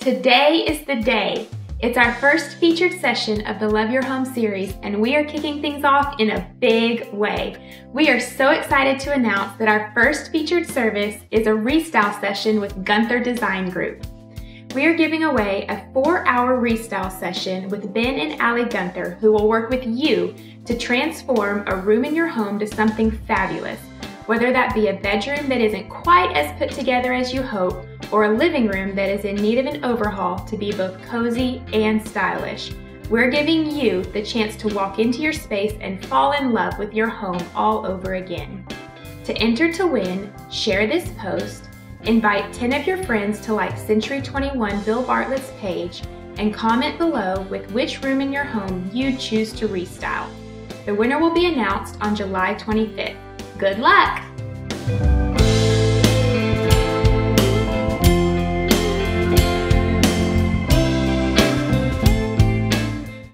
Today is the day. It's our first featured session of the Love Your Home series, and we are kicking things off in a big way. We are so excited to announce that our first featured service is a restyle session with Guenther Design Group. We are giving away a four hour restyle session with Ben and Allie Guenther, who will work with you to transform a room in your home to something fabulous whether that be a bedroom that isn't quite as put together as you hope, or a living room that is in need of an overhaul to be both cozy and stylish. We're giving you the chance to walk into your space and fall in love with your home all over again. To enter to win, share this post, invite 10 of your friends to like Century 21 Bill Bartlett's page, and comment below with which room in your home you choose to restyle. The winner will be announced on July 25th. Good luck!